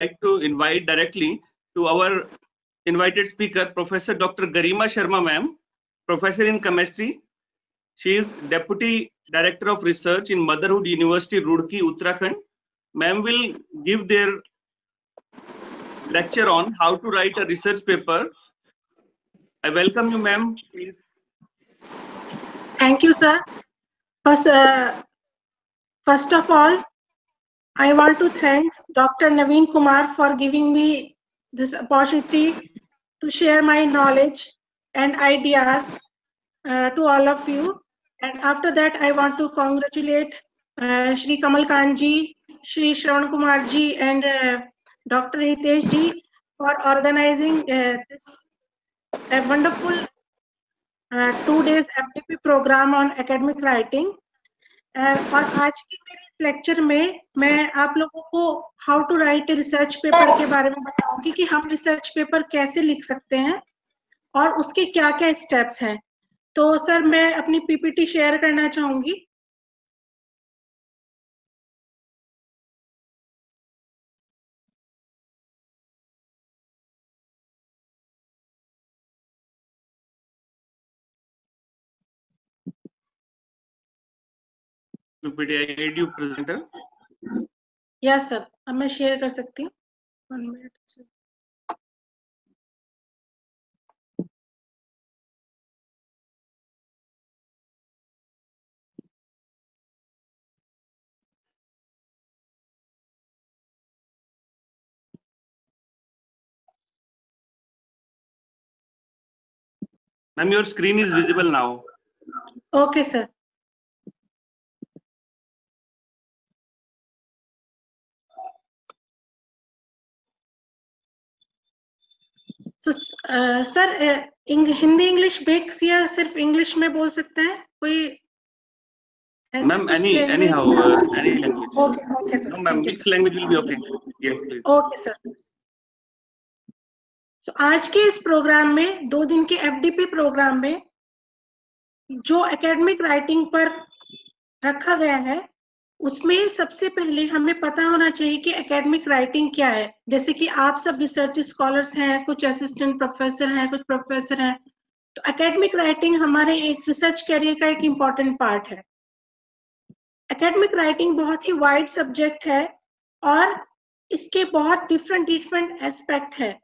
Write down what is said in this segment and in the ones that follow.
like to invite directly to our invited speaker, Professor Dr. Garima Sharma ma'am, Professor in Chemistry. She is Deputy Director of Research in Motherhood University, Roorkee, Uttarakhand. Ma'am will give their lecture on how to write a research paper. I welcome you, ma'am. Please. Thank you, sir. First, uh, first of all, I want to thank Dr. Naveen Kumar for giving me this opportunity to share my knowledge and ideas uh, to all of you. And after that, I want to congratulate uh, Shri Kamal Khan ji, Shri Shravan Kumar ji, and uh, Dr. Hitesh ji for organizing uh, this a wonderful uh, two days FDP program on academic writing. और आज की मेरे lecture में मैं आप लोगों को how to write research paper के बारे में बताऊँगी कि हम रिसर्च पेपर कैसे लिख सकते हैं और उसके क्या क्या स्टेप्स हैं। तो सर मैं अपनी पीपीटी शेयर करना चाहूँगी। You presenter. यस सर अब मैं शेयर कर सकती हूँ one minute Ma'am, your screen is visible now. Okay sir तो सर हिंदी इंग्लिश मिक्स या सिर्फ़ इंग्लिश में बोल सकते हैं कोई language? anyhow, uh, any language. Okay okay sir No, ma'am, mixed language will be okay. Yes, please. Okay sir तो आज के इस प्रोग्राम में दो दिन के एफडीपी प्रोग्राम में जो एकेडमिक राइटिंग पर रखा गया है उसमें सबसे पहले हमें पता होना चाहिए कि एकेडमिक राइटिंग क्या है। जैसे कि आप सब रिसर्च स्कॉलर्स हैं, कुछ असिस्टेंट प्रोफेसर हैं, कुछ प्रोफेसर हैं। तो एकेडमिक राइटिंग हमारे एक रिसर्च कैरियर का एक इंपॉर्टेंट पार्ट है। एकेडमिक राइटिंग बहुत ही वाइड सब्जेक्ट है और इसके बहुत डिफरेंट डिफरेंट एस्पेक्ट है।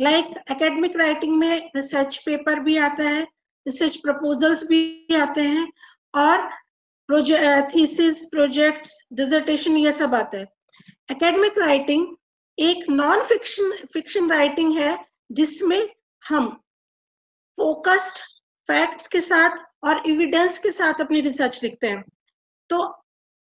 लाइक एकेडमिक राइटिंग में रिसर्च पेपर भी आता है रिसर्च प्रपोजल्स भी आते हैं और थीसिस प्रोजेक्ट्स डिजर्टेशन ये सब आता है। एकेडमिक राइटिंग एक नॉन फिक्शन फिक्शन राइटिंग है जिसमें हम फोकस्ड फैक्ट्स के साथ और एविडेंस के साथ अपनी रिसर्च लिखते हैं। तो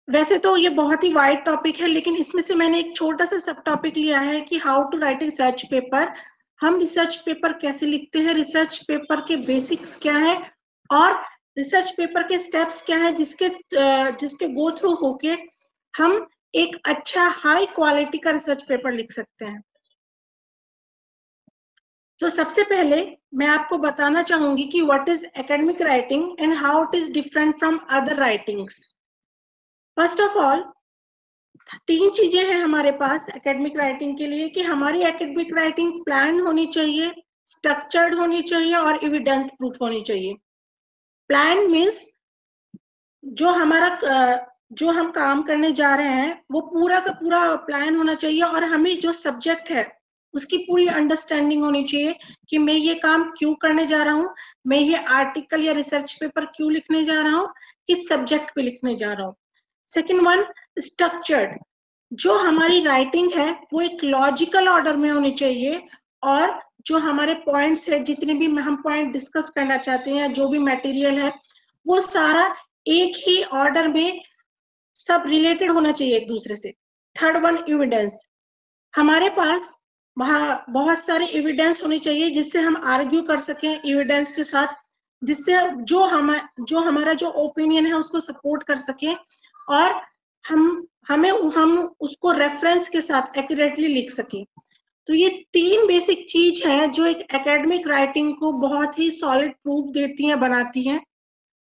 वैसे तो ये बहुत ही वाइड टॉपिक है, लेकिन इसमें से मैंने एक छोटा सा सब टॉपिक लिया है कि how to write research paper हम रिसर्च पेपर कैसे लिखते हैं? रिसर्च पेपर के बेसिक्स क्या है? और रिसर्च पेपर के स्टेप्स क्या है जिसके जिसके गो थ्रू होके हम एक अच्छा हाई क्वालिटी का रिसर्च पेपर लिख सकते हैं। तो so, सबसे पहले मैं आपको बताना चाहूँगी कि what is academic writing and how it is different from other writings first of all तीन चीज़ें हैं हमारे पास एकेडमिक राइटिंग के लिए कि हमारी एकेडमिक राइटिंग प्लान होनी चाहिए स्ट्रक्चर्ड होनी चाहिए और एविडेंस प्रूफ होनी चाहिए। प्लान मीन्स जो हमारा, जो हम काम करने जा रहे हैं, वो पूरा का पूरा प्लान होना चाहिए और हमें जो सब्जेक्ट है, उसकी पूरी अंडरस्टैंडिंग होनी चाहिए कि मैं ये काम क्यों करने जा रहा हूँ, मैं ये आर्टिकल या रिसर्च पेपर क्यों लिखने जा रहा हूँ, किस सब्जेक्ट पे लिखने जा रहा हूँ। सेकेंड वन स्ट्रक्चर्ड जो हमारी राइटिंग है, वो एक लॉजिकल ऑर्डर में होनी चाहिए और जो हमारे पॉइंट्स है, जितने भी हम पॉइंट डिस्कस करना चाहते हैं, जो भी मटेरियल है, वो सारा एक ही ऑर्डर में सब रिलेटेड होना चाहिए एक दूसरे से। थर्ड वन एविडेंस हमारे पास बहुत सारे एविडेंस होने चाहिए, जिससे हम आर्ग्यू कर सकें एविडेंस के साथ, जिससे जो हम, जो हमारा जो ओपिनियन है, उसको सपोर्ट कर सकें, और हम, हमें, हम उसको रेफरेंस के साथ एक्यूरेटली लिख सकें। तो ये तीन बेसिक चीज़ है जो एक एकेडमिक राइटिंग को बहुत ही सॉलिड प्रूफ देती है, बनाती है।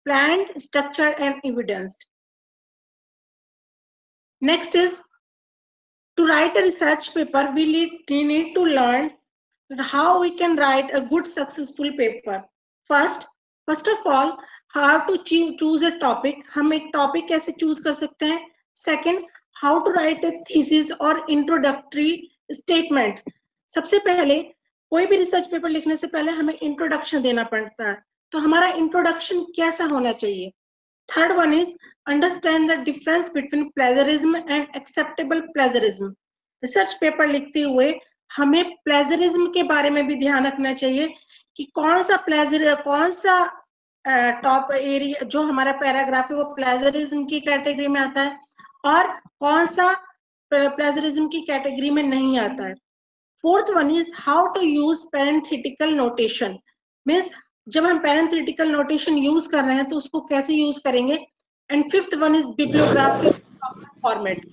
Plan structure and evidence next is to write a research paper we need need to learn how we can write a good successful paper first first of all how to choose a topic हम एक topic कैसे choose कर सकते हैं? Second how to write a thesis और introductory statement. सबसे पहले, कोई भी रिसर्च पेपर लिखने से पहले हमें इंट्रोडक्शन देना पड़ता है। तो हमारा इंट्रोडक्शन कैसा होना चाहिए? Third one is understand the difference between plagiarism and acceptable plagiarism research paper लिखते हुए हमें प्लेजरिज्म के बारे में भी ध्यान रखना चाहिए कि कौन सा प्लेजर कौन सा टॉप एरिया जो हमारा पैराग्राफ है, वो प्लेजरिज्म की कैटेगरी में आता है और कौन सा प्लेजरिज्म की कैटेगरी में नहीं आता है। Fourth one is how to use parenthetical notation means जब हम पेरेंथेटिकल नोटेशन यूज़ कर रहे हैं तो उसको कैसे यूज़ करेंगे? And fifth one is bibliography format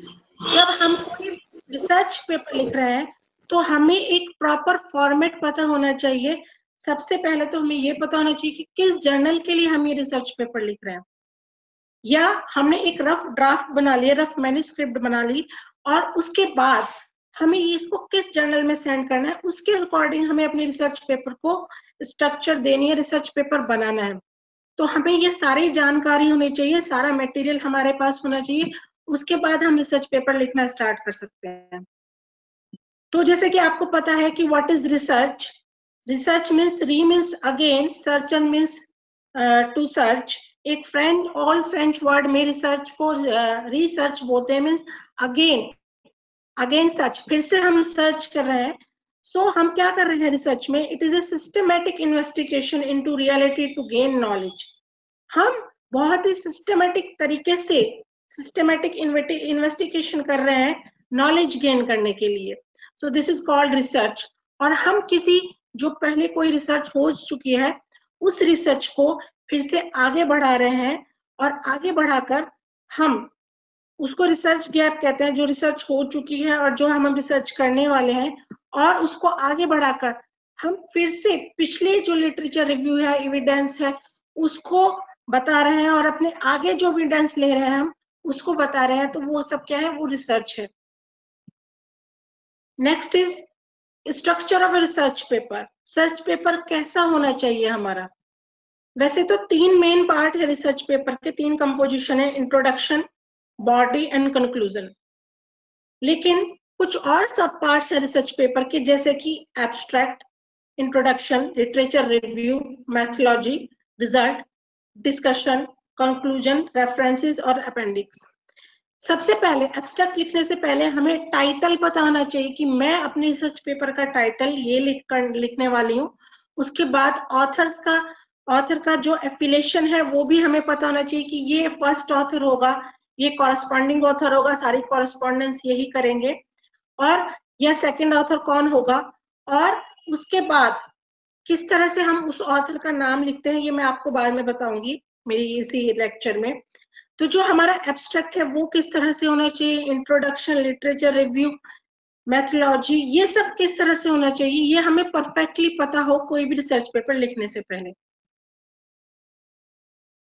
जब हम कोई रिसर्च पेपर लिख रहे हैं तो हमें एक प्रॉपर फॉर्मेट पता होना चाहिए। सबसे पहले तो हमें ये पता होना चाहिए कि किस जर्नल के लिए हम ये रिसर्च पेपर लिख रहे हैं। या हमने एक रफ ड्राफ्ट बना लिया रफ मैन्यूस्क्रिप्ट बना ली और उसके बाद हमें इसको किस जर्नल में सेंड करना है? उसके अकॉर्डिंग हमें अपने रिसर्च पेपर को स्ट्रक्चर देनी है रिसर्च पेपर बनाना है। तो हमें ये सारी जानकारी होनी चाहिए, सारा मटेरियल हमारे पास होना चाहिए। उसके बाद हम रिसर्च पेपर लिखना स्टार्ट कर सकते हैं। तो जैसे कि आपको पता है कि what is research research means re means again search and means to search एक फ्रेंड ऑल फ्रेंच वर्ड में रिसर्च को रिसर्च uh, बोलते हैं अगेन अगेन सर्च फिर से हम सर्च कर रहे हैं। सो so, हम क्या कर रहे हैं रिसर्च में? It is a systematic investigation into reality to gain knowledge हम बहुत ही सिस्टमेटिक तरीके से सिस्टमेटिक इन्वेस्टिगेशन कर रहे हैं नॉलेज गेन करने के लिए। So this is called research और हम किसी जो पहले कोई रिसर्च हो चुकी है उस रिसर्च को फिर से आगे बढ़ा रहे हैं और आगे बढ़ाकर हम उसको रिसर्च गैप कहते हैं, जो रिसर्च हो चुकी है और जो हम रिसर्च करने वाले हैं और उसको आगे बढ़ाकर हम फिर से पिछले जो लिटरेचर रिव्यू है एविडेंस है, उसको बता रहे हैं और अपने आगे जो एविडेंस ले रहे हैं हम, उसको बता रहे हैं तो वो सब क्या है? वो रिसर्च है। Next is structure of research paper research paper कैसा होना चाहिए हमारा? वैसे तो तीन मेन पार्ट है रिसर्च पेपर के, तीन कंपोजिशन है इंट्रोडक्शन बॉडी एंड कंक्लूजन लेकिन कुछ और सब पार्ट्स है रिसर्च पेपर के, जैसे कि abstract introduction literature review methodology result discussion conclusion references और अपेंडिक्स सबसे पहले एब्स्ट्रैक्ट लिखने से पहले हमें टाइटल पता होना चाहिए कि मैं अपने रिसर्च पेपर का टाइटल ये लिख कर लिखने वाली हूँ, उसके बाद ऑथर्स का ऑथर का जो एफिलेशन है, वो भी हमें पता होना चाहिए कि ये फ़र्स्ट ऑथर होगा, ये कॉरेस्पॉन्डिंग ऑथर होगा, सारी कॉरेस्पॉन्डेंस यही करेंगे। और यह सेकंड ऑथर कौन होगा? और उसके बाद किस तरह से हम उस ऑथर का नाम लिखते हैं, ये मैं आपको बाद में बताऊँगी, मेरी इसी लेक्चर में। तो जो हमारा एब्स्ट्रैक्ट है, वो किस तरह से होना चाहिए? इंट्रोडक्शन लिटरेचर रिव्यू मैथोलॉजी ये सब किस तरह से होना चाहिए? ये हमें परफेक्टली पता हो, कोई भी रिसर्च पेपर लिखने से पहले।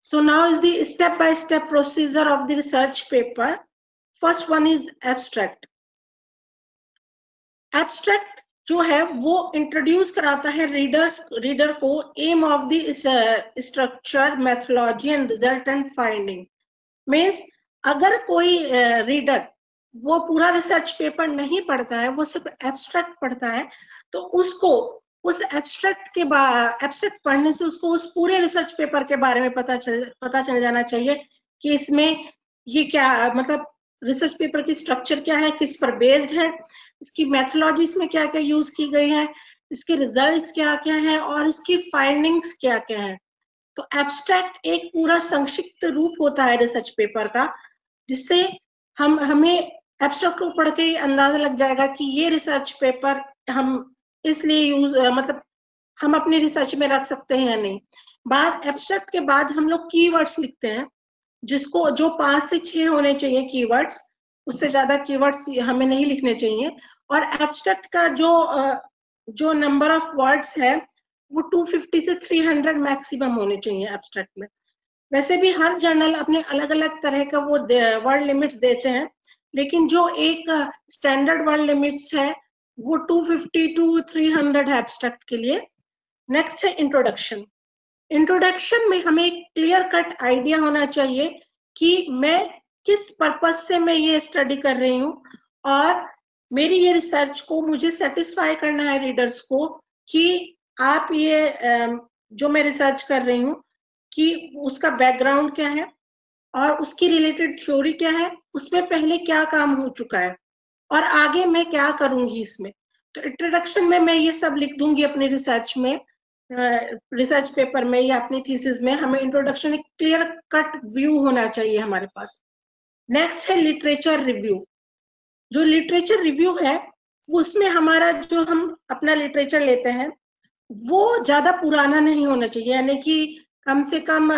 So now is the step-by-step -step procedure of the research paper. First one is abstract. Abstract जो है वो इंट्रोड्यूस कराता है रीडर्स रीडर को aim of the structure methodology and result and finding means अगर कोई रीडर uh, वो पूरा रिसर्च पेपर नहीं पढ़ता है वो सिर्फ़ एब्स्ट्रैक्ट पढ़ता है तो उसको उस एब्स्ट्रैक्ट के एब्स्ट्रैक्ट पढ़ने से उसको उस पूरे रिसर्च पेपर के बारे में पता चल पता चल जाना चाहिए कि इसमें ये क्या मतलब रिसर्च पेपर की स्ट्रक्चर क्या है, किस पर बेस्ड है, इसकी मैथोलॉजी इसमें क्या क्या यूज़ की गई है, इसके रिज़ल्ट क्या क्या है और इसकी फाइंडिंग्स क्या क्या है। तो एब्स्ट्रैक्ट एक पूरा संक्षिप्त रूप होता है रिसर्च पेपर का, जिससे हम, हमें एब्स्ट्रैक्ट को पढ़ के अंदाज़ा लग जाएगा कि ये रिसर्च पेपर हम इसलिए यूज़ मतलब हम अपनी रिसर्च में रख सकते हैं या नहीं। बाद एब्स्ट्रैक्ट के बाद हम लोग कीवर्ड्स लिखते हैं, जिसको, जो पाँच से छह होने चाहिए कीवर्ड्स उससे ज़्यादा कीवर्ड्स हमें नहीं लिखने चाहिए। और एब्स्ट्रैक्ट का जो जो नंबर ऑफ़ वर्ड्स है, वो 250 से 300 मैक्सिमम होने चाहिए एब्स्ट्रैक्ट में। वैसे भी हर जर्नल अपने अलग अलग तरह का वो वर्ड लिमिट्स देते हैं, लेकिन जो एक स्टैंडर्ड वर्ल्ड लिमिट्स है वो 250 टू 300 है एब्स्ट्रैक्ट के लिए। नेक्स्ट है इंट्रोडक्शन इंट्रोडक्शन में हमें एक क्लियर कट आइडिया होना चाहिए कि मैं किस पर्पज से मैं ये स्टडी कर रही हूँ और मेरी ये रिसर्च को मुझे सेटिस्फाई करना है रीडर्स को कि आप ये जो मैं रिसर्च कर रही हूँ कि उसका बैकग्राउंड क्या है और उसकी रिलेटेड थ्योरी क्या है, उसमें पहले क्या काम हो चुका है। और आगे मैं क्या करूँगी इसमें? तो इंट्रोडक्शन में मैं ये सब लिख दूँगी अपनी रिसर्च में रिसर्च पेपर में या अपनी थीसिस में। हमें इंट्रोडक्शन एक क्लियर कट व्यू होना चाहिए हमारे पास। नेक्स्ट है लिटरेचर रिव्यू जो लिटरेचर रिव्यू है, उसमें हमारा जो हम अपना लिटरेचर लेते हैं, वो ज़्यादा पुराना नहीं होना चाहिए। यानी कि कम से कम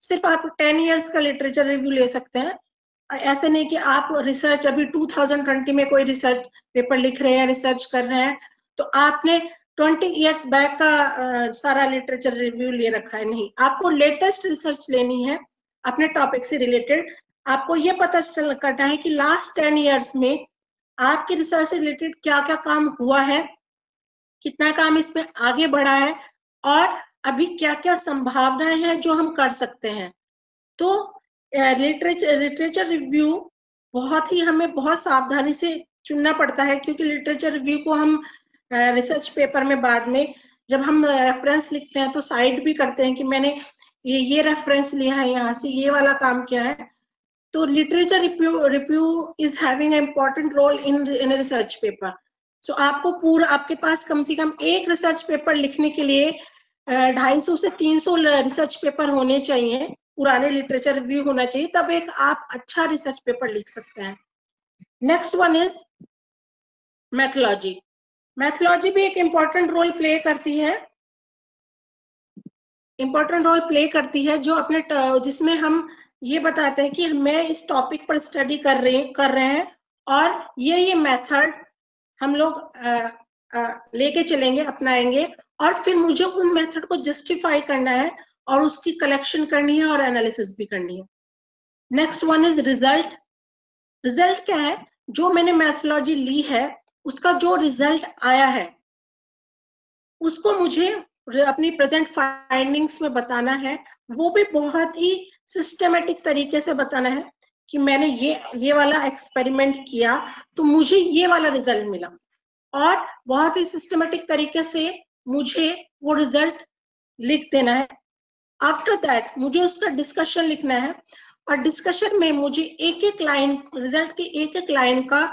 सिर्फ़ आप टेन इयर्स का लिटरेचर रिव्यू ले सकते हैं। ऐसे नहीं कि आप रिसर्च अभी 2020 में कोई रिसर्च पेपर लिख रहे हैं रिसर्च कर रहे हैं तो आपने 20 इयर्स बैक का सारा लिटरेचर रिव्यू ले रखा है, नहीं। आपको लेटेस्ट रिसर्च लेनी है, अपने टॉपिक से रिलेटेड आपको ये पता चल, करना है कि लास्ट टेन इयर्स में आपके रिसर्च से रिलेटेड क्या क्या काम हुआ है, कितना काम इसमें आगे बढ़ा है, और अभी क्या क्या संभावनाएँ हैं जो हम कर सकते हैं। तो लिटरेचर लिटरेचर रिव्यू बहुत ही हमें बहुत सावधानी से चुनना पड़ता है, क्योंकि लिटरेचर रिव्यू को हम रिसर्च पेपर में बाद में जब हम रेफरेंस लिखते हैं तो साइड भी करते हैं कि मैंने ये ये रेफरेंस लिया है, यहाँ से ये वाला काम किया है। तो literature review review is having important role in in research paper so आपको पूरा, आपके पास कम से कम एक रिसर्च पेपर लिखने के लिए ढाई सौ से तीन सौ रिसर्च पेपर होने चाहिए। पुराने लिटरेचर रिव्यू होना चाहिए, तब एक आप अच्छा रिसर्च पेपर लिख सकते हैं। Next one is methodology methodology भी एक इम्पोर्टेंट रोल प्ले करती है। इम्पोर्टेंट रोल प्ले करती है जो अपने जिसमें हम ये बताते हैं कि मैं इस टॉपिक पर स्टडी कर रहे कर रहे हैं और ये ये मेथड हम लोग लेके चलेंगे, अपनाएँगे और फिर मुझे उन मेथड को जस्टिफाई करना है और उसकी कलेक्शन करनी है और एनालिसिस भी करनी है। Next one is result result क्या है? जो मैंने मैथोलॉजी ली है, उसका जो रिज़ल्ट आया है, उसको मुझे अपनी प्रेजेंट फाइंडिंग्स में बताना है। वो भी बहुत ही सिस्टमेटिक तरीके से बताना है कि मैंने ये ये वाला एक्सपेरिमेंट किया तो मुझे ये वाला रिज़ल्ट मिला। और बहुत ही सिस्टमेटिक तरीके से मुझे वो रिज़ल्ट लिख देना है। आफ्टर दैट मुझे उसका डिस्कशन लिखना है। और डिस्कशन में मुझे एक एक लाइन रिज़ल्ट की एक एक लाइन का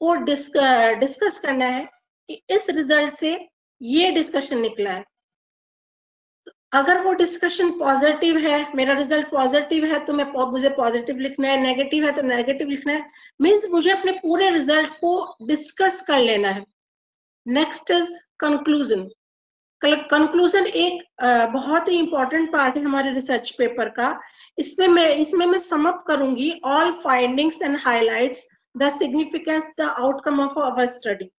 को डिस्कस करना है कि इस रिज़ल्ट से ये डिस्कशन निकला है। अगर वो डिस्कशन पॉजिटिव है, मेरा रिज़ल्ट पॉजिटिव है तो मैं मुझे पॉजिटिव लिखना है नेगेटिव है तो नेगेटिव लिखना है। मीन्स मुझे अपने पूरे रिज़ल्ट को डिस्कस कर लेना है। नेक्स्ट इज़ कंक्लूजन कंक्लूजन एक बहुत ही इंपॉर्टेंट पार्ट है हमारे रिसर्च पेपर का। इसमें मैं इसमें मैं समअप करूँगी all findings and highlights the significance the outcome of our study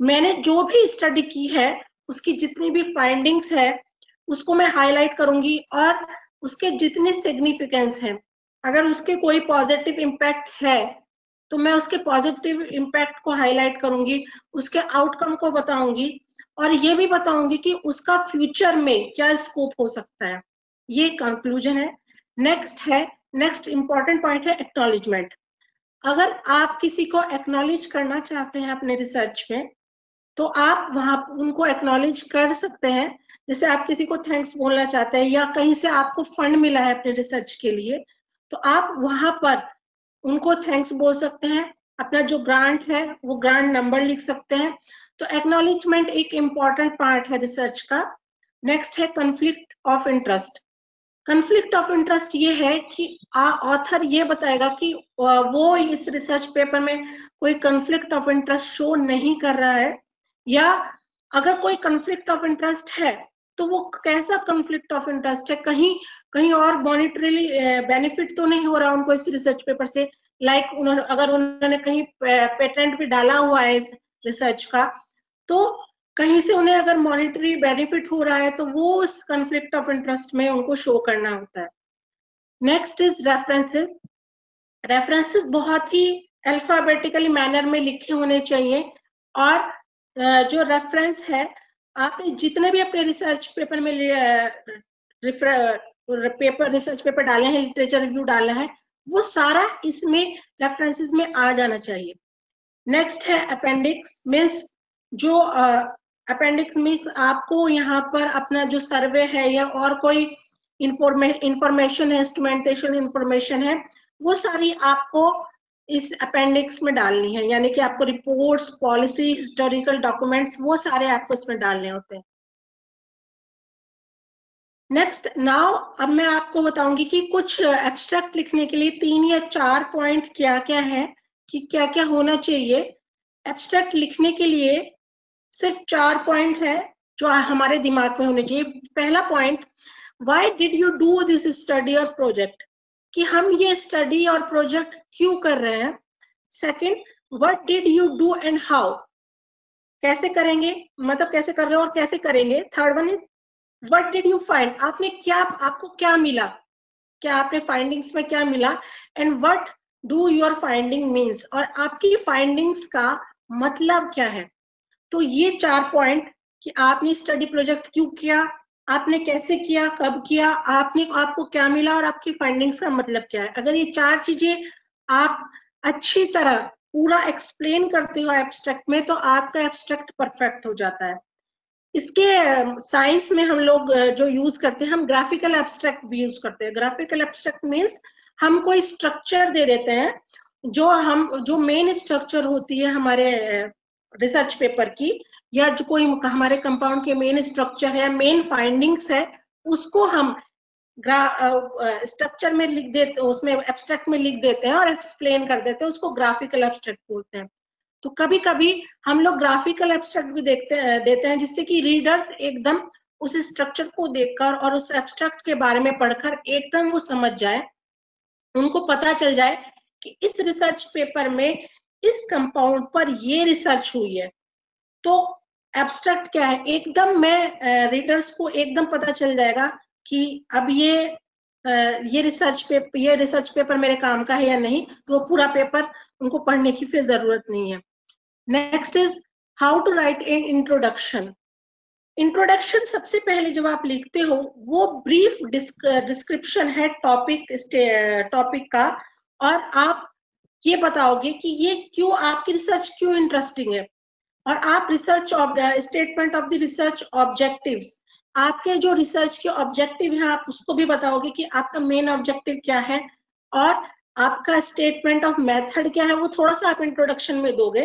मैंने जो भी स्टडी की है, उसकी जितनी भी फाइंडिंग्स है, उसको मैं हाईलाइट करूँगी और उसके जितने सिग्निफिकेंस है, अगर उसके कोई पॉजिटिव इम्पैक्ट है तो मैं उसके पॉजिटिव इम्पैक्ट को हाईलाइट करूँगी, उसके आउटकम को बताऊँगी और ये भी बताऊँगी कि उसका फ्यूचर में क्या स्कोप हो सकता है। ये कंक्लूजन है। नेक्स्ट है। नेक्स्ट इंपॉर्टेंट पॉइंट है एक्नोलिजमेंट अगर आप किसी को एक्नोलेज करना चाहते हैं अपने रिसर्च में तो आप वहाँ उनको एक्नोलेज कर सकते हैं। जैसे आप किसी को थैंक्स बोलना चाहते हैं या कहीं से आपको फंड मिला है अपने रिसर्च के लिए तो आप वहाँ पर उनको थैंक्स बोल सकते हैं। अपना जो ग्रांट है, वो ग्रांट नंबर लिख सकते हैं। तो एक्नोलिजमेंट एक इंपॉर्टेंट पार्ट है रिसर्च का। नेक्स्ट है conflict of interest conflict of interest ये है कि ऑथर ये बताएगा कि वो इस रिसर्च पेपर में कोई कंफ्लिक्ट ऑफ़ इंटरेस्ट शो नहीं कर रहा है, या अगर कोई कंफ्लिक्ट ऑफ़ इंटरेस्ट है तो वो कैसा कंफ्लिक्ट ऑफ़ इंटरेस्ट है? कहीं कहीं और मॉनिटरीली बेनिफिट तो नहीं हो रहा उनको इस रिसर्च पेपर से। लाइक like उन्होंने, अगर उन्होंने कहीं पेटेंट भी डाला हुआ है इस रिसर्च का तो कहीं से उन्हें अगर मॉनिटरी बेनिफिट हो रहा है तो वो उस कंफ्लिक्ट ऑफ़ इंटरेस्ट में उनको शो करना होता है। नेक्स्ट इज़ रेफरेंसेस रेफरेंसेस बहुत ही अल्फाबेटिकली मैनर में लिखे होने चाहिए। और जो रेफरेंस है, आपने जितने भी अपने रिसर्च पेपर में पेपर रिसर्च पेपर डाले हैं लिटरेचर रिव्यू डाला है, वो सारा इसमें रेफरेंसेस में आ जाना चाहिए। नेक्स्ट है अपेंडिक्स मीन्स जो अपेंडिक्स मीन्स आपको यहाँ पर अपना जो सर्वे है या और कोई इंफॉर्मेशन है इंस्ट्रूमेंटेशन इंफॉर्मेशन है, वो सारी आपको इस अपेंडिक्स में डालनी है। यानी कि आपको रिपोर्ट्स पॉलिसी हिस्टोरिकल डॉक्यूमेंट्स वो सारे आपको इसमें डालने होते हैं। नेक्स्ट नाउ अब मैं आपको बताऊँगी कि कुछ एब्स्ट्रैक्ट लिखने के लिए तीन या चार पॉइंट क्या क्या है कि क्या क्या होना चाहिए। एब्स्ट्रैक्ट लिखने के लिए सिर्फ़ चार पॉइंट है जो हमारे दिमाग में होने चाहिए। पहला point why did you do this study और प्रोजेक्ट कि हम ये स्टडी और प्रोजेक्ट क्यों कर रहे हैं? Second what did you do and how कैसे करेंगे? मतलब कैसे कर रहे हो और कैसे करेंगे? Third one is what did you find आपने क्या, आपको क्या मिला? क्या आपने फाइंडिंग्स में क्या मिला? And what do your finding means और आपकी फाइंडिंग्स का मतलब क्या है? तो ये चार पॉइंट कि आपने स्टडी प्रोजेक्ट क्यों किया, आपने कैसे किया, कब किया, आपने, आपको क्या मिला और आपकी फाइंडिंग्स का मतलब क्या है? अगर ये चार चीज़ें आप अच्छी तरह पूरा एक्सप्लेन करते हो एब्स्ट्रैक्ट में तो आपका एब्स्ट्रैक्ट परफेक्ट हो जाता है। इसके साइंस में हम लोग जो यूज़ करते हैं, हम ग्राफिकल एब्स्ट्रैक्ट भी यूज़ करते हैं। ग्राफिकल एब्स्ट्रैक्ट मीन्स हम कोई स्ट्रक्चर दे देते हैं, जो हम, जो मेन स्ट्रक्चर होती है हमारे रिसर्च पेपर की, या जो कोई हमारे कंपाउंड के मेन स्ट्रक्चर है मेन फाइंडिंग्स है, उसको हम स्ट्रक्चर में लिख देते, उसमें एब्स्ट्रैक्ट में लिख देते हैं और एक्सप्लेन कर देते हैं, उसको ग्राफिकल एब्स्ट्रैक्ट बोलते हैं। तो कभी कभी हम लोग ग्राफिकल एब्स्ट्रैक्ट भी देखते देते हैं, जिससे कि रीडर्स एकदम उस स्ट्रक्चर को देखकर और उस एब्स्ट्रैक्ट के बारे में पढ़कर एकदम वो समझ जाए। उनको पता चल जाए कि इस रिसर्च पेपर में इस कंपाउंड पर ये रिसर्च हुई है। तो एब्स्ट्रैक्ट क्या है? एकदम मैं रीडर्स को एकदम पता चल जाएगा कि अब ये ये रिसर्च पेपर ये रिसर्च पेपर मेरे काम का है या नहीं तो पूरा पेपर उनको पढ़ने की फिर ज़रूरत नहीं है। Next is how to write an introduction introduction सबसे पहले जब आप लिखते हो, वो ब्रीफ डिस्क्रिप्शन है टॉपिक टॉपिक का, और आप ये बताओगे कि ये क्यों, आपकी रिसर्च क्यों इंटरेस्टिंग है? और आप research statement of the research objectives आपके जो रिसर्च के ऑब्जेक्टिव हैं, आप उसको भी बताओगे कि आपका मेन ऑब्जेक्टिव क्या है? और आपका स्टेटमेंट ऑफ़ मेथड क्या है, वो थोड़ा सा आप इंट्रोडक्शन में दोगे।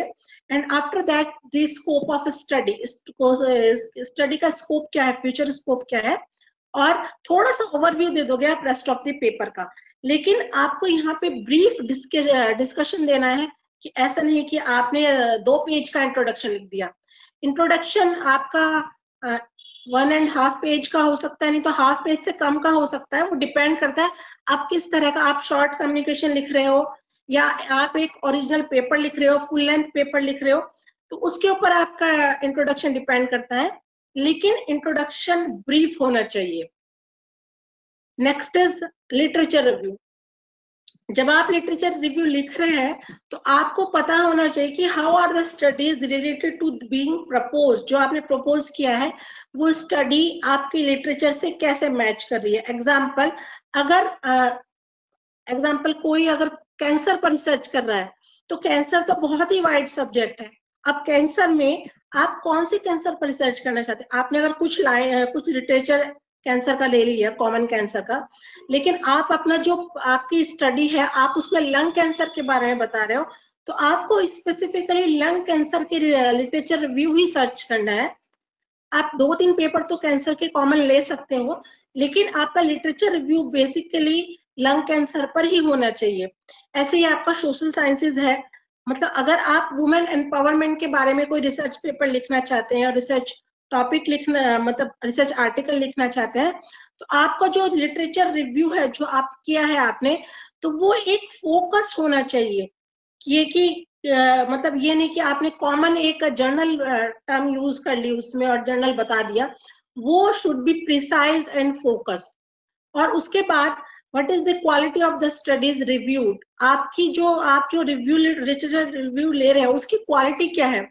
And after that the scope of study study का स्कोप क्या है फ्यूचर स्कोप क्या है? और थोड़ा सा ओवरव्यू दे दोगे आप रेस्ट ऑफ़ द पेपर का। लेकिन आपको यहाँ पे ब्रीफ डिस्कशन देना है कि ऐसा नहीं कि आपने दो पेज का इंट्रोडक्शन लिख दिया। इंट्रोडक्शन आपका वन एंड हाफ़ पेज का हो सकता है, नहीं तो हाफ़ पेज से कम का हो सकता है, वो डिपेंड करता है आप किस तरह का, आप शॉर्ट कम्युनिकेशन लिख रहे हो या आप एक ओरिजिनल पेपर लिख रहे हो फुल लेंथ पेपर लिख रहे हो तो उसके ऊपर आपका इंट्रोडक्शन डिपेंड करता है। लेकिन इंट्रोडक्शन ब्रीफ होना चाहिए। नेक्स्ट इज़ लिटरेचर रिव्यू जब आप लिटरेचर रिव्यू लिख रहे हैं तो आपको पता होना चाहिए कि how are the studies related to being propose जो आपने प्रपोज किया है वो स्टडी आपके लिटरेचर से कैसे मैच कर रही है? एग्ज़ाम्पल अगर एग्ज़ाम्पल uh, कोई अगर कैंसर पर रिसर्च कर रहा है तो कैंसर तो बहुत ही वाइड सब्जेक्ट है। अब कैंसर में, आप कौन से कैंसर पर रिसर्च करना चाहते हैं? आपने अगर कुछ लाए कुछ लिटरेचर कैंसर का ले लिया कॉमन कैंसर का, लेकिन आप अपना जो आपकी स्टडी है, आप उसमें लंग कैंसर के बारे में बता रहे हो तो आपको स्पेसिफिकली लंग कैंसर के लिटरेचर रिव्यू ही सर्च करना है। आप दो तीन पेपर तो कैंसर के कॉमन ले सकते हो, लेकिन आपका literature review basically lung cancer पर ही होना चाहिए। ऐसे ही आपका सोशल साइंसेज है मतलब अगर आप वुमेन एम्पावरमेंट के बारे में कोई रिसर्च पेपर लिखना चाहते हैं और रिसर्च टॉपिक लिखना मतलब रिसर्च आर्टिकल लिखना चाहते हैं तो आपका जो लिटरेचर रिव्यू है जो आप किया है आपने तो वो एक फोकस होना चाहिए। कि आ, मतलब ये नहीं कि आपने कॉमन एक जर्नल टर्म यूज़ कर ली उसमें और जर्नल बता दिया। वो should be precise and focus और उसके बाद what is the quality of the studies reviewed आपकी जो, आप जो रिव्यू लिटरेचर रिव्यू ले रहे हैं, उसकी क्वालिटी क्या है?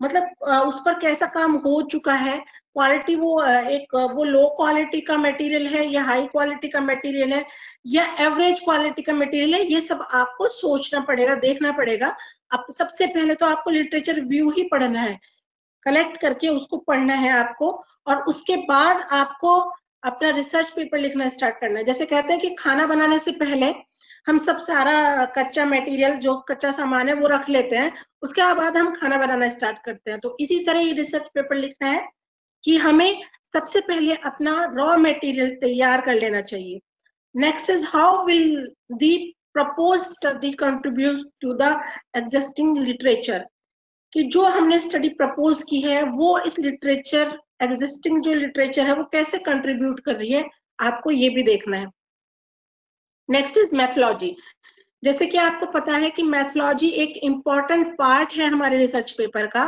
मतलब उस पर कैसा काम हो चुका है? क्वालिटी वो एक वो लो क्वालिटी का मटेरियल है या हाई क्वालिटी का मटेरियल है? या एवरेज क्वालिटी का मटेरियल है? ये सब आपको सोचना पड़ेगा, देखना पड़ेगा। अब सबसे पहले तो आपको लिटरेचर व्यू ही पढ़ना है। कलेक्ट करके उसको पढ़ना है आपको और उसके बाद आपको अपना रिसर्च पेपर लिखना स्टार्ट करना है। जैसे कहते हैं कि खाना बनाने से पहले हम सब सारा कच्चा मटेरियल जो कच्चा सामान है, वो रख लेते हैं। उसके बाद हम खाना बनाना स्टार्ट करते हैं। तो इसी तरह ये रिसर्च पेपर लिखना है कि हमें सबसे पहले अपना रॉ मटेरियल तैयार कर लेना चाहिए। Next is how will the propose study contribute to the existing literature कि जो हमने स्टडी प्रपोज की है, वो इस लिटरेचर एग्जिस्टिंग जो लिटरेचर है, वो कैसे कंट्रीब्यूट कर रही है, आपको ये भी देखना है। नेक्स्ट इज़ मैथोलॉजी जैसे कि आपको पता है कि मैथोलॉजी एक इंपॉर्टेंट पार्ट है हमारे रिसर्च पेपर का।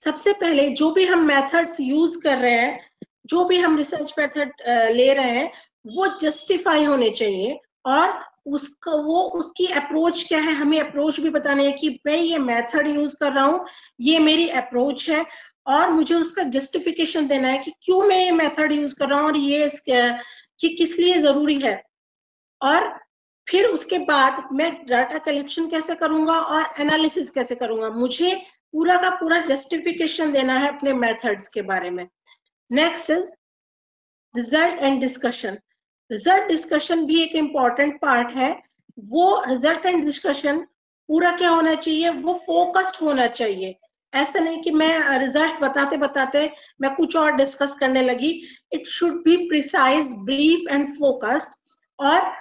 सबसे पहले जो भी हम मेथड्स यूज़ कर रहे हैं, जो भी हम रिसर्च मेथड ले रहे हैं, वो जस्टिफाई होने चाहिए और उसका, वो उसकी अप्रोच क्या है, हमें अप्रोच भी बताना है कि मैं ये मेथड यूज़ कर रहा हूँ, ये मेरी अप्रोच है और मुझे उसका जस्टिफिकेशन देना है कि क्यों मैं ये मेथड यूज़ कर रहा हूँ और ये कि किस लिए ज़रूरी है। और फिर उसके बाद मैं डाटा कलेक्शन कैसे करूँगा और एनालिसिस कैसे करूँगा। मुझे पूरा का पूरा जस्टिफिकेशन देना है अपने मेथड्स के बारे में। Next is result and discussion result discussion भी एक इंपॉर्टेंट पार्ट है। वो रिज़ल्ट एंड डिस्कशन पूरा क्या होना चाहिए? वो फोकस्ड होना चाहिए। ऐसा नहीं कि मैं रिज़ल्ट बताते बताते मैं कुछ और डिस्कस करने लगी। It should be precise brief and focused और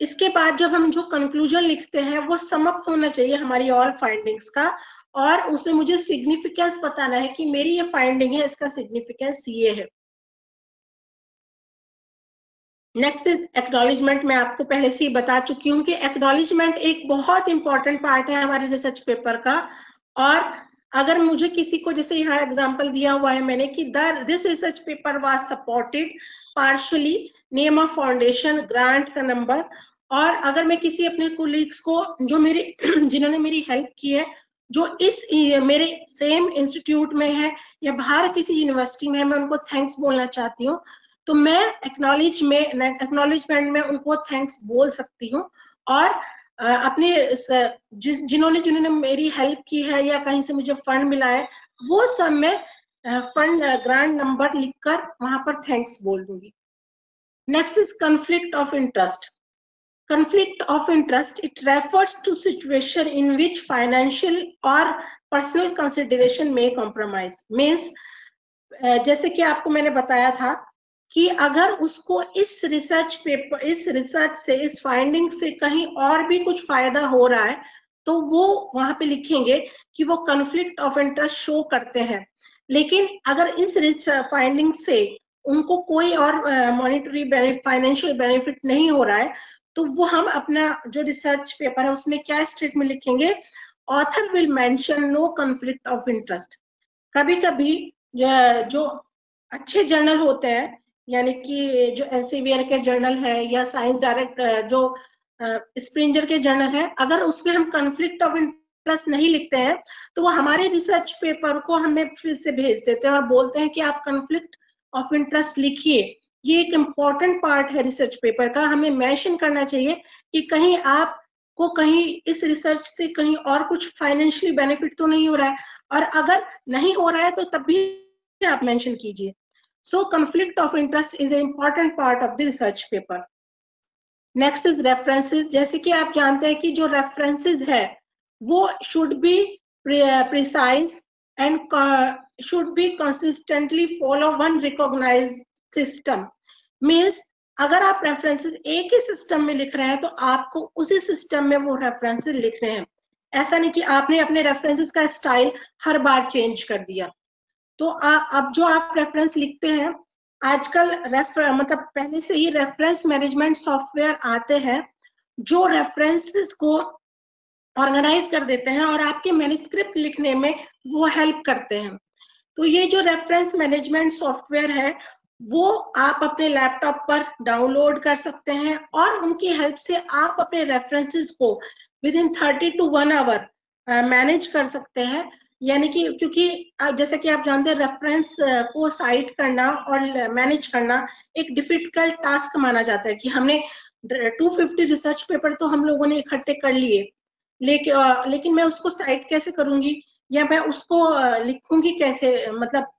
इसके बाद जब हम जो कंक्लूजन लिखते हैं, वो समअप होना चाहिए हमारी ऑल फाइंडिंग्स का। और उसमें मुझे सिग्निफिकेंस बताना है कि मेरी ये फाइंडिंग है, इसका सिग्निफिकेंस ये है। नेक्स्ट इज़ एक्नॉलेजमेंट मैं आपको पहले से ही बता चुकी हूँ कि एक्नॉलेजमेंट एक बहुत इंपॉर्टेंट पार्ट है हमारे रिसर्च पेपर का। और अगर मुझे किसी को, जैसे यहाँ एग्ज़ाम्पल दिया हुआ है मैंने कि this research paper was supported partially name of foundation grant का नंबर और अगर मैं किसी अपने कोलीग्स को, जो मेरे, जिन्होंने मेरी हेल्प की है, जो इस मेरे सेम इंस्टीट्यूट में है या बाहर किसी यूनिवर्सिटी में है, मैं उनको थैंक्स बोलना चाहती हूँ तो मैं एक्नॉलेज में एक्नॉलेजमेंट में उनको थैंक्स बोल सकती हूँ, और अपने जिन्होंने जिन्होंने मेरी हेल्प की है या कहीं से मुझे फंड मिला है, वो सब मैं फंड ग्रांड नंबर लिखकर वहाँ पर थैंक्स बोल दूँगी। Next is conflict of interest conflict of interest it refers to situation in which financial और पर्सनल कंसिडरेशन में कॉम्प्रोमाइज मीन्स जैसे कि आपको मैंने बताया था कि अगर उसको इस रिसर्च पेपर इस रिसर्च से, इस फाइंडिंग से कहीं और भी कुछ फ़ायदा हो रहा है तो वो वहाँ पे लिखेंगे कि वो कंफ्लिक्ट ऑफ़ इंटरेस्ट शो करते हैं। लेकिन अगर इस फाइंडिंग से उनको कोई और मॉनिटरी फाइनेंशियल बेनिफिट नहीं हो रहा है तो वो हम अपना जो रिसर्च पेपर है, उसमें क्या स्टेटमेंट लिखेंगे? Author will mention no conflict of interest कभी कभी जो अच्छे जर्नल होते हैं यानी कि जो एलसीबीआर के जर्नल है या साइंस डायरेक्ट जो स्प्रिंजर के जर्नल है, अगर उसमें हम कंफ्लिक्ट ऑफ़ इंटरेस्ट नहीं लिखते हैं तो वो हमारे रिसर्च पेपर को हमें फिर से भेज देते हैं और बोलते हैं कि आप कंफ्लिक्ट ऑफ़ इंटरेस्ट लिखिए। ये एक इंपॉर्टेंट पार्ट है रिसर्च पेपर का। हमें मेंशन करना चाहिए कि कहीं आप को कहीं इस रिसर्च से कहीं और कुछ फाइनेंशियली बेनिफिट तो नहीं हो रहा है। और अगर नहीं हो रहा है तो तब भी आप मेंशन कीजिए। So conflict of interest is a important part of the research paper next is references जैसे कि आप जानते हैं कि जो रेफरेंसेस है, वो should be precise and should be consistently follow one recognise system means अगर आप रेफरेंसेस एक ही सिस्टम में लिख रहे हैं तो आपको उसी सिस्टम में वो रेफरेंसेस लिख रहे हैं। ऐसा नहीं कि आपने अपने रेफरेंसेस का स्टाइल हर बार चेंज कर दिया। तो आ, अब जो आप रेफरेंस लिखते हैं आजकल रेफर मतलब पहले से ही रेफरेंस मैनेजमेंट सॉफ्टवेयर आते हैं जो रेफरेंसेस को ऑर्गेनाइज कर देते हैं और आपके मैन्युस्क्रिप्ट लिखने में वो हेल्प करते हैं। तो ये जो रेफरेंस मैनेजमेंट सॉफ्टवेयर है वो आप अपने लैपटॉप पर डाउनलोड कर सकते हैं और उनकी हेल्प से आप अपने रेफरेंसेस को within thirty to one hour manage कर सकते हैं। यानी कि क्योंकि जैसे कि आप जानते हैं रेफरेंस को साइट करना और मैनेज करना एक डिफ़िकल्ट टास्क माना जाता है कि हमने 250 रिसर्च पेपर तो हम लोगों ने इकट्ठे कर लिए। लेकिन लेकिन मैं उसको साइट कैसे करूँगी? या मैं उसको लिखूँगी कैसे? मतलब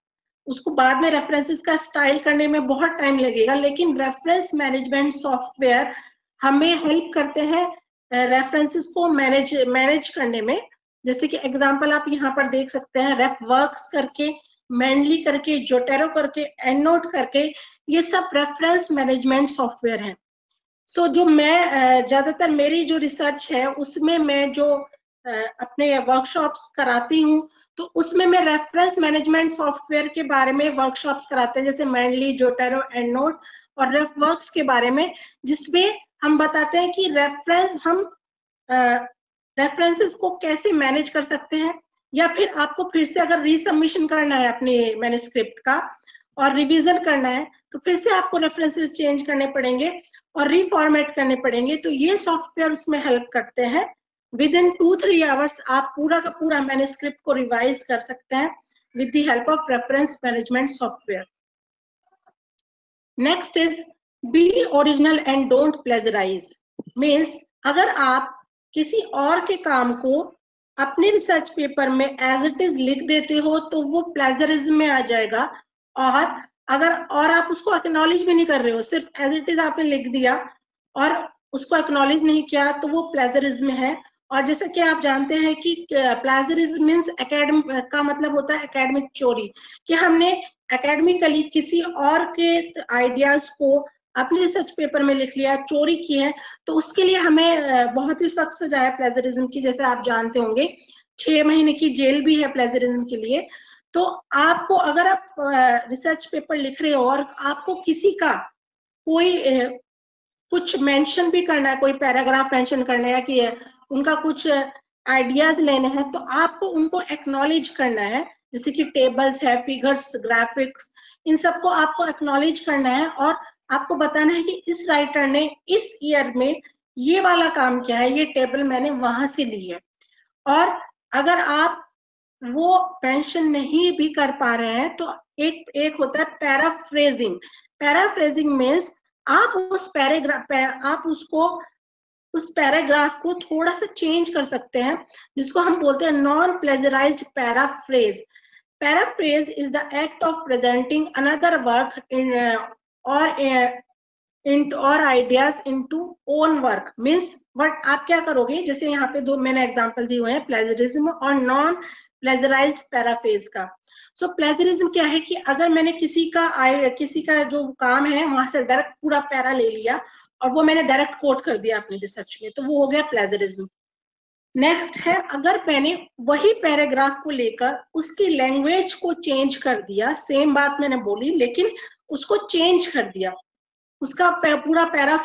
उसको बाद में रेफरेंसेस का स्टाइल करने में बहुत टाइम लगेगा, लेकिन रेफरेंस मैनेजमेंट सॉफ्टवेयर हमें हेल्प करते हैं रेफरेंसेस को मैनेज मैनेज करने में। जैसे कि एग्जांपल आप यहाँ पर देख सकते हैं रेफ वर्क्स करके मैंडली करके जोटेरो करके एंड करके ये सब रेफरेंस मैनेजमेंट सॉफ्टवेयर हैं। सो so, जो मैं ज़्यादातर मेरी जो रिसर्च है उसमें मैं जो अपने वर्कशॉप्स कराती हूँ तो उसमें मैं रेफरेंस मैनेजमेंट सॉफ्टवेयर के बारे में वर्कशॉप्स कराते हैं जैसे मैंडली जोटेरो एंड नोट और रेफ वर्क्स के बारे में जिसमें हम बताते हैं कि रेफरेंस हम रेफरेंसेस को कैसे मैनेज कर सकते हैं? या फिर आपको फिर से अगर रीसबमिशन करना है अपने मैन्यूस्क्रिप्ट का और रिवीजन करना है तो फिर से आपको रेफरेंसेस चेंज करने पड़ेंगे और रीफॉर्मेट करने पड़ेंगे। तो ये सॉफ्टवेयर उसमें हेल्प करते हैं। Within two three hours आप पूरा का पूरा मैन्यूस्क्रिप्ट को रिवाइज कर सकते हैं with the help of reference management software next is be original and don't plagiarise means अगर आप किसी और के काम को अपने रिसर्च पेपर में एज इट इज़ लिख देते हो तो वो प्लेजरिज्म में आ जाएगा। और अगर, और आप उसको एक्नॉलेज भी नहीं कर रहे हो, सिर्फ़ एज इट इज़ आपने लिख दिया और उसको एक्नॉलेज नहीं किया तो वो प्लेजरिज्म है। और जैसा कि आप जानते हैं कि प्लेजरिज्म मीन्स एकेडमी का मतलब होता है एकेडमिक चोरी कि हमने एकेडमिकली किसी और के आइडियाज़ को अपने रिसर्च पेपर में लिख लिया, चोरी की है तो उसके लिए हमें बहुत ही सख्त सजा है प्लेजरिज्म की, जैसे आप जानते होंगे। छह महीने की जेल भी है प्लेजरिज्म के लिए। तो आपको अगर आप रिसर्च पेपर लिख रहे हो और आपको किसी का कोई कुछ मेंशन भी करना है, कोई पैराग्राफ मेंशन करना है कि उनका कुछ आइडियाज़ लेने हैं तो आपको उनको एक्नॉलेज करना है। जैसे कि टेबल्स है फिगर्स ग्राफिक्स इन सबको आपको एक्नॉलेज करना है और आपको बताना है कि इस राइटर ने इस ईयर में ये वाला काम किया है, ये टेबल मैंने वहाँ से ली है। और अगर आप वो पेंशन नहीं भी कर पा रहे हैं तो एक एक होता है पैराफ्रेजिंग पैराफ्रेजिंग मीन्स आप उस पैराग्राफ आप उसको, उस पैराग्राफ को थोड़ा सा चेंज कर सकते हैं, जिसको हम बोलते हैं non plagiarise paraphrase paraphrase is the act of presenting another work in और इंटू और ideas into own work means but आप क्या करोगे? जैसे यहाँ पे दो मैंने एग्जांपल दिए हुए हैं प्लेजरिज्म और नॉन प्लेजराइज्ड पैराफेज का. सो so, प्लेजरिज्म क्या है कि अगर मैंने किसी का किसी का जो काम है वहाँ से डायरेक्ट पूरा पैरा ले लिया और वो मैंने डायरेक्ट कोट कर दिया अपने रिसर्च में तो वो हो गया प्लेजरिज्म नेक्स्ट है अगर मैंने वही पैराग्राफ को लेकर उसकी लैंग्वेज को चेंज कर दिया सेम बात मैंने बोली लेकिन उसको चेंज कर दिया। उसका पूरा पैरा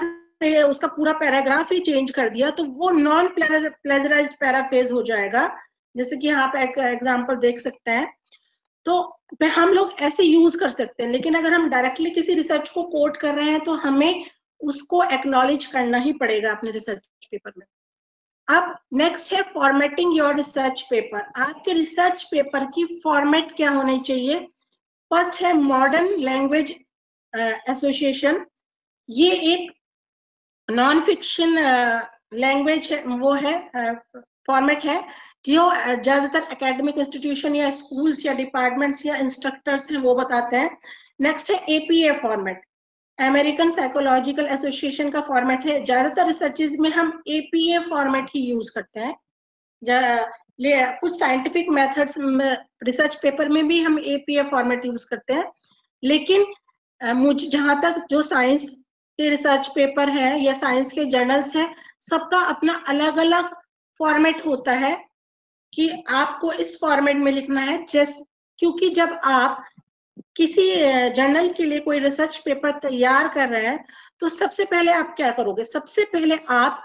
उसका पूरा पैराग्राफ ही चेंज कर दिया तो वो नॉन प्लेजराइज पैराफेज हो जाएगा। जैसे कि यहाँ पे एक एग्ज़ाम्पल देख सकते हैं। तो हम लोग ऐसे यूज़ कर सकते हैं, लेकिन अगर हम डायरेक्टली किसी रिसर्च को कोट कर रहे हैं तो हमें उसको एक्नॉलेज करना ही पड़ेगा अपने रिसर्च पेपर में। अब नेक्स्ट है फॉर्मेटिंग योर रिसर्च पेपर आपके रिसर्च पेपर की फॉर्मेट क्या होनी चाहिए? फ़र्स्ट है मॉडर्न लैंग्वेज एसोसिएशन। ये एक नॉन फिक्शन लैंग्वेज वो है फॉर्मेट है, जो ज़्यादातर एकेडमिक इंस्टीट्यूशन या स्कूल्स या डिपार्टमेंट्स या इंस्ट्रक्टर्स हैं, वो बताते हैं। नेक्स्ट है APA format American psychological association का फॉर्मेट है। ज़्यादातर रिसर्चेज में हम एपीए फॉर्मेट ही यूज़ करते हैं। कुछ साइंटिफिक मेथड्स रिसर्च पेपर में भी हम एपीए फॉर्मेट यूज़ करते हैं। लेकिन मुझे, जहाँ तक जो साइंस के रिसर्च पेपर है या साइंस के जर्नल्स है, सबका अपना अलग अलग फॉर्मेट होता है कि आपको इस फॉर्मेट में लिखना है। जैस, क्योंकि जब आप किसी जर्नल के लिए कोई रिसर्च पेपर तैयार कर रहे हैं तो सबसे पहले आप क्या करोगे? सबसे पहले आप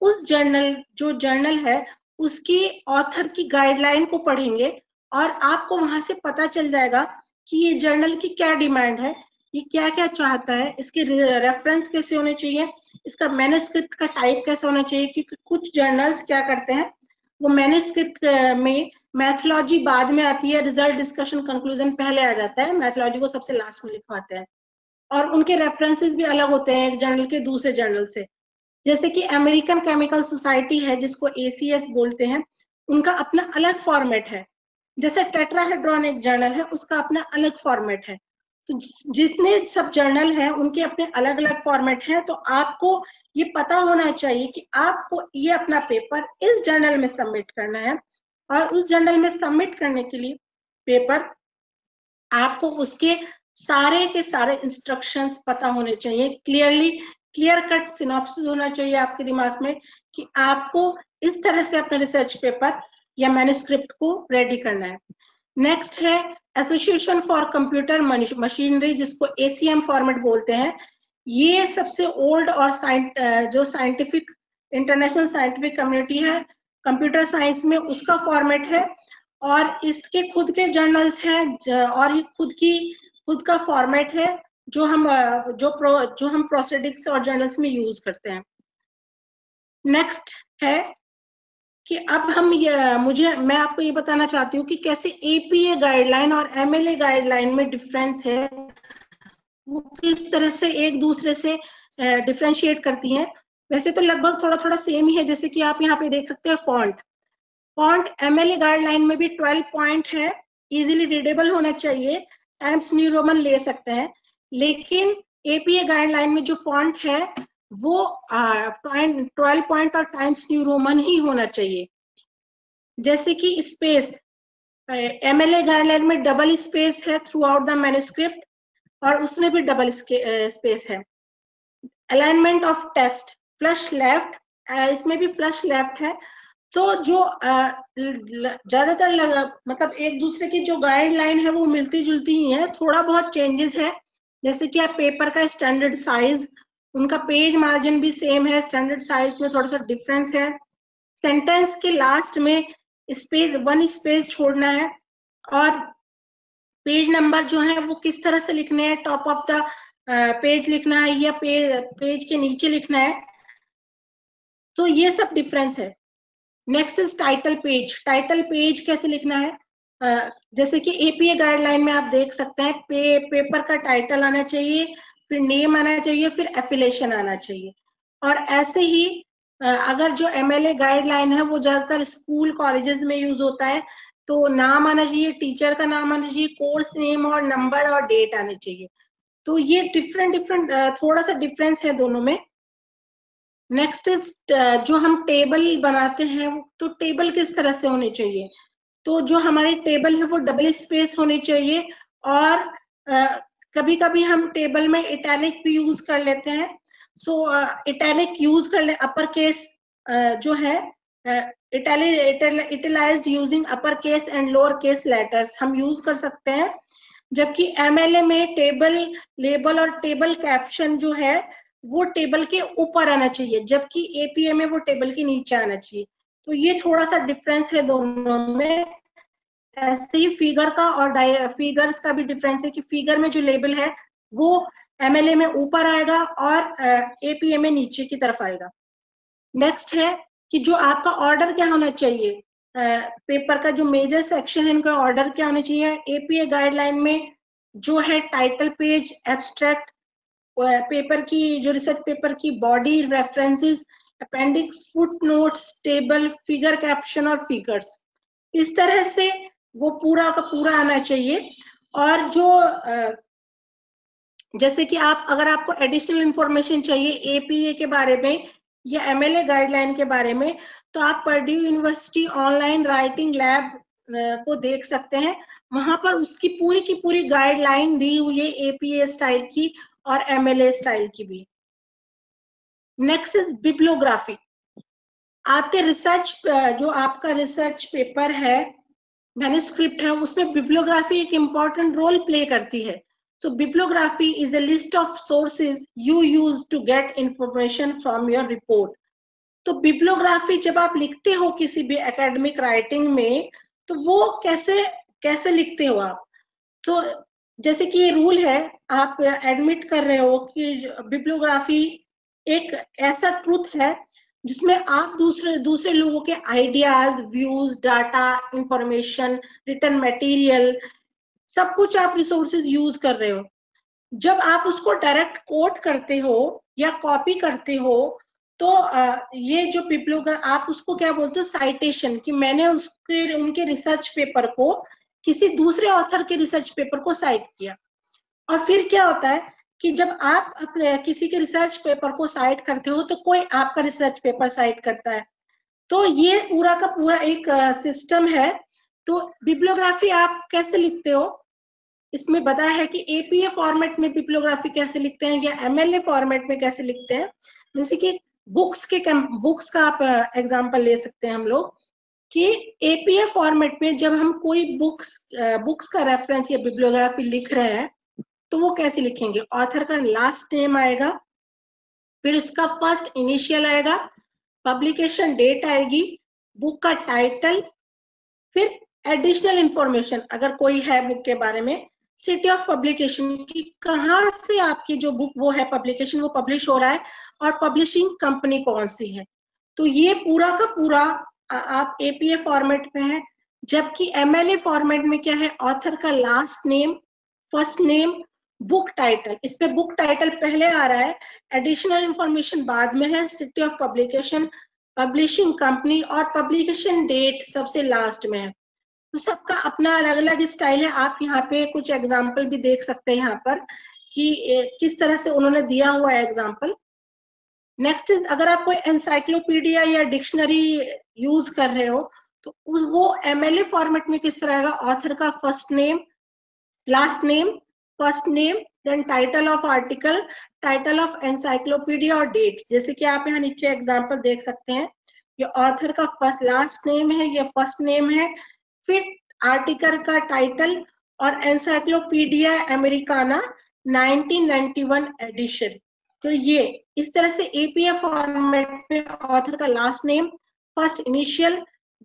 उस जर्नल जो जर्नल है, उसकी ऑथर की गाइडलाइन को पढ़ेंगे। और आपको वहाँ से पता चल जाएगा कि ये जर्नल की क्या डिमांड है, ये क्या क्या चाहता है, इसके रेफरेंस कैसे होने चाहिए, इसका मैन्युस्क्रिप्ट का टाइप कैसे होना चाहिए, क्योंकि कुछ जर्नल्स क्या करते हैं, वो मैन्युस्क्रिप्ट में मैथोलॉजी बाद में आती है रिज़ल्ट डिस्कशन कंक्लूजन पहले आ जाता है मैथोलॉजी को सबसे लास्ट में लिखवाते हैं। और उनके रेफरेंसेस भी अलग होते हैं एक जर्नल के दूसरे जर्नल से। जैसे कि अमेरिकन केमिकल सोसाइटी है, जिसको एसीएस बोलते हैं, उनका अपना अलग फॉर्मेट है। जैसे टेट्राहेड्रॉन एक जर्नल है, उसका अपना अलग फॉर्मेट है। तो जितने सब जर्नल हैं, उनके अपने अलग अलग फॉर्मेट हैं तो आपको ये पता होना चाहिए कि आपको ये अपना पेपर इस जर्नल में सबमिट करना है और उस जर्नल में सबमिट करने के लिए पेपर आपको उसके सारे के सारे इंस्ट्रक्शंस पता होने चाहिए। क्लियरली क्लियर कट सिनॉप्सिस होना चाहिए आपके दिमाग में कि आपको इस तरह से अपना रिसर्च पेपर या मैन्युस्क्रिप्ट को रेडी करना है। नेक्स्ट है एसोसिएशन फॉर कंप्यूटर मशीनरी जिसको एसीएम फॉर्मेट बोलते हैं। ये सबसे ओल्ड और साइंट, जो साइंटिफिक इंटरनेशनल साइंटिफिक कम्युनिटी है कंप्यूटर साइंस में उसका फॉर्मेट है। और इसके खुद के जर्नल्स हैं और ये खुद की खुद का फॉर्मेट है जो हम जो प्रो जो हम प्रोसेडिक्स और जर्नल्स में यूज़ करते हैं। नेक्स्ट है कि अब हम ये, मुझे, मैं आपको ये बताना चाहती हूँ कि कैसे एपीए गाइडलाइन और एमएलए गाइडलाइन में डिफरेंस है, वो किस तरह से एक दूसरे से डिफ्रेंशिएट करती हैं। वैसे तो लगभग थोड़ा थोड़ा सेम ही है, जैसे कि आप यहाँ पे देख सकते हैं फॉन्ट फॉन्ट एमएलए गाइडलाइन में भी 12 पॉइंट है इजीली रीडेबल होना चाहिए एम्स न्यू रोमन ले सकते हैं। लेकिन एपीए गाइडलाइन में जो फॉन्ट है वो ट्वेल्व पॉइंट और टाइम्स न्यू रोमन ही होना चाहिए। जैसे कि स्पेस एमएलए गाइडलाइन में डबल स्पेस है थ्रू आउट द मैन्युस्क्रिप्ट और उसमें भी डबल स्पेस है। Alignment of text flush left इसमें भी फ्लश लेफ़्ट है। तो जो ज़्यादातर मतलब एक दूसरे की जो गाइडलाइन है वो मिलती जुलती ही है। थोड़ा बहुत चेंजेस है। जैसे कि आप पेपर का स्टैंडर्ड साइज़ उनका पेज मार्जिन भी सेम है स्टैंडर्ड साइज़ में थोड़ा सा डिफरेंस है। सेंटेंस के लास्ट में स्पेस वन स्पेस छोड़ना है और पेज नंबर जो है वो किस तरह से लिखने हैं? टॉप ऑफ़ द पेज लिखना है या पेज पेज के नीचे लिखना है? तो ये सब डिफरेंस है। Next is title page title page कैसे लिखना है? Uh, जैसे कि एपीए गाइडलाइन में आप देख सकते हैं पे, पेपर का टाइटल आना चाहिए। फिर नेम आना चाहिए, फिर एफिलेशन आना चाहिए। और ऐसे ही अगर जो एमएलए गाइडलाइन है, वो ज़्यादातर स्कूल कॉलेजेस में यूज़ होता है तो नाम आना चाहिए टीचर का नाम आना चाहिए कोर्स नेम और नंबर और डेट आने चाहिए। तो ये डिफरेंट डिफरेंट थोड़ा सा डिफरेंस है दोनों में। नेक्स्ट जो हम टेबल बनाते हैं तो टेबल किस तरह से होने चाहिए? तो जो हमारी टेबल है, वो डबल स्पेस होनी चाहिए और कभी कभी हम टेबल में इटैलिक भी यूज़ कर लेते हैं। सो इटैलिक यूज़ कर ले अपर केस जो है italicise using upper case and lower case letters हम यूज़ कर सकते हैं। जबकि एमएलए में टेबल लेबल और टेबल कैप्शन जो है, वो टेबल के ऊपर आना चाहिए, जबकि एपीए में वो टेबल के नीचे आना चाहिए। तो ये थोड़ा सा डिफरेंस है दोनों में। ऐसे ही फिगर का और फिगर्स का भी डिफरेंस है कि फिगर में जो लेबल है, वो एमएलए में ऊपर आएगा और एपीए में नीचे की तरफ़ आएगा। नेक्स्ट है कि जो आपका ऑर्डर क्या होना चाहिए? पेपर का जो मेजर सेक्शन है, इनका ऑर्डर क्या होना चाहिए? एपीए गाइडलाइन में जो है टाइटल पेज एब्स्ट्रैक्ट पेपर की, जो रिसर्च पेपर की body references appendix footnotes table figure caption और फिगर्स इस तरह से वो पूरा का पूरा आना चाहिए। और जो जैसे कि आप, अगर आपको एडिशनल इंफॉर्मेशन चाहिए एपीए के बारे में या एमएलए गाइडलाइन के बारे में तो आप Purdue university online writing lab को देख सकते हैं। वहाँ पर उसकी पूरी की पूरी गाइडलाइन दी हुई है एपीए स्टाइल की और एमएलए स्टाइल की भी। नेक्स्ट इज़ बिब्लोग्राफी आपके रिसर्च जो आपका रिसर्च पेपर है मैन्युस्क्रिप्ट है, उसमें बिब्लियोग्राफी एक इंपॉर्टेंट रोल प्ले करती है। So bibliography is a list of sources you use to get information from your report तो बिब्लियोग्राफी जब आप लिखते हो किसी भी एकेडमिक राइटिंग में तो वो कैसे कैसे लिखते हो आप? तो जैसे कि ये रूल है, आप एडमिट कर रहे हो कि बिब्लियोग्राफी एक ऐसा ट्रूथ है जिसमें आप दूसरे दूसरे लोगों के ideas views data information written material सब कुछ आप रिसोर्सेज यूज़ कर रहे हो। जब आप उसको डायरेक्ट कोट करते हो या कॉपी करते हो तो ये जो पिपलो आप उसको क्या बोलते हो? साइटेशन कि मैंने उसके, उनके रिसर्च पेपर को किसी दूसरे ऑथर के रिसर्च पेपर को साइट किया। और फिर क्या होता है? कि जब आप अपने किसी के रिसर्च पेपर को साइट करते हो तो कोई आपका रिसर्च पेपर साइट करता है। तो ये पूरा का पूरा एक सिस्टम है। तो बिब्लियोग्राफी आप कैसे लिखते हो? इसमें बताया है कि एपीए फॉर्मेट में बिब्लियोग्राफी कैसे लिखते हैं या एमएलए फॉर्मेट में कैसे लिखते हैं। जैसे कि बुक्स के बुक्स का आप एग्जांपल ले सकते हैं हम लोग कि एपीए फॉर्मेट में जब हम कोई बुक्स बुक्स का रेफरेंस या बिब्लियोग्राफी लिख रहे हैं तो वो कैसे लिखेंगे? ऑथर का लास्ट नेम आएगा, फिर उसका फ़र्स्ट इनिशियल आएगा पब्लिकेशन डेट आएगी बुक का टाइटल फिर एडिशनल इंफॉर्मेशन अगर कोई है बुक के बारे में सिटी ऑफ़ पब्लिकेशन की कहाँ से आपकी जो बुक वो है पब्लिकेशन वो पब्लिश हो रहा है और पब्लिशिंग कंपनी कौन सी है? तो ये पूरा का पूरा आप एपीए फॉर्मेट में है, जबकि एमएलए फॉर्मेट में क्या है? ऑथर का last name first name book title. इसमें बुक टाइटल पहले आ रहा है। एडिशनल इंफॉर्मेशन बाद में है। City of publication publishing company और पब्लिकेशन डेट सबसे लास्ट में है। तो सबका अपना अलग अलग स्टाइल है। आप यहाँ पे कुछ एग्ज़ाम्पल भी देख सकते हैं यहाँ पर कि किस तरह से उन्होंने दिया हुआ है एग्ज़ाम्पल नेक्स्ट अगर आप कोई एनसाइक्लोपीडिया या डिक्शनरी यूज़ कर रहे हो तो वो एमएलए फॉर्मेट में किस तरह आएगा? ऑथर का first name last name first name then title of article title of encyclopedia और डेट जैसे कि आप यहाँ नीचे एग्जांपल देख सकते हैं। ये ऑथर का फ़र्स्ट लास्ट नेम है, ये फ़र्स्ट नेम है। फिर आर्टिकल का टाइटल और एनसाइक्लोपीडिया अमेरिकाना 1991 एडिशन तो ये, इस तरह से एपीएफ फॉर्मेट में ऑथर का last name first initial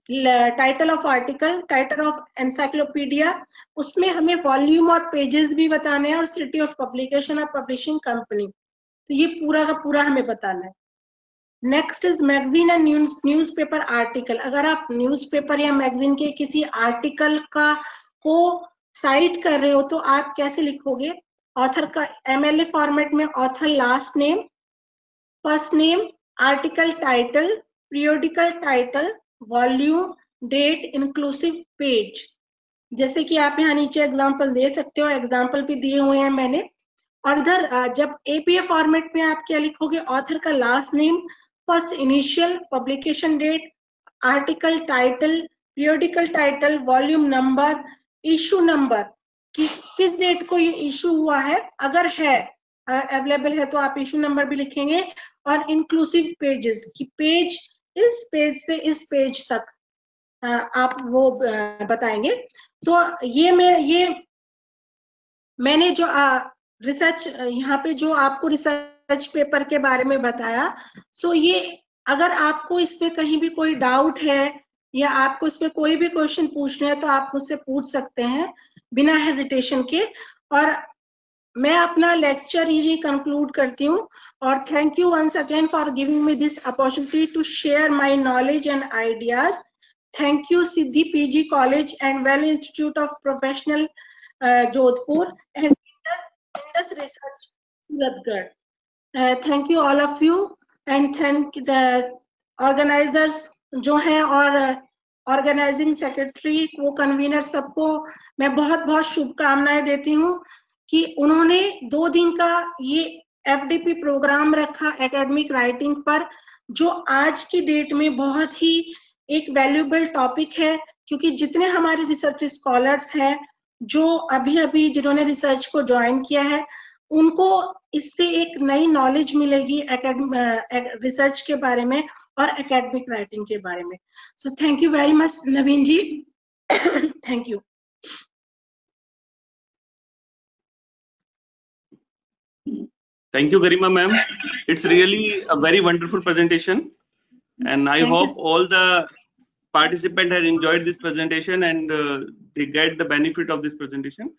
title of article title of encyclopedia उसमें हमें वॉल्यूम और पेजेस भी बताने हैं और सिटी ऑफ़ पब्लिकेशन और पब्लिशिंग कंपनी तो ये पूरा का पूरा हमें बताना है। Next is magazine and news newspaper article अगर आप न्यूज़पेपर या मैगजीन के किसी आर्टिकल का, को साइट कर रहे हो तो आप कैसे लिखोगे? ऑथर का एमएलए फॉर्मेट में author last name first name article title periodical title volume, date inclusive page. जैसे कि आप यहाँ नीचे एग्जांपल दे सकते हो एग्जांपल भी दिए हुए हैं मैंने। और इधर जब एपीए फॉर्मेट में आप क्या लिखोगे ऑथर का last name first initial publication date article title periodical title volume number issue number कि किस डेट को ये इशू हुआ है? अगर है अवेलेबल है तो आप इशू नंबर भी लिखेंगे। और इंक्लूसिव पेजेस कि पेज इस पेज से इस पेज तक आप वो बताएँगे। तो ये मैं, ये मैंने जो रिसर्च यहाँ पे जो आपको रिसर्च पेपर के बारे में बताया सो ये अगर आपको इसमें कहीं भी कोई डाउट है, या आपको इसमें कोई भी क्वेश्चन पूछना है तो आप मुझसे पूछ सकते हैं बिना हेजिटेशन के। और मैं अपना लेक्चर यही कंक्लूड करती हूँ और thank you once again for giving me this opportunity to share my knowledge and ideas thank you Siddhi PG college and well institute of professional Jodhpur and Indus research Suratgarh thank you all of you and thank the organisers जो हैं और organising secretary वो convener सबको मैं बहुत बहुत शुभकामनाएँ देती हूँ। कि उन्होंने दो दिन का ये एफडीपी प्रोग्राम रखा एकेडमिक राइटिंग पर, जो आज की डेट में बहुत ही एक वैल्यूबल टॉपिक है, क्योंकि जितने हमारे रिसर्च स्कॉलर्स हैं, जो अभी अभी जिन्होंने रिसर्च को ज्वाइन किया है, उनको इससे एक नई नॉलेज मिलेगी रिसर्च के बारे में और एकेडमिक राइटिंग के बारे में। So thank you very much Naveen ji thank you Thank you, Garima ma'am. It's really a very wonderful presentation. And I Thank hope you. all the participants have enjoyed this presentation and uh, they get the benefit of this presentation.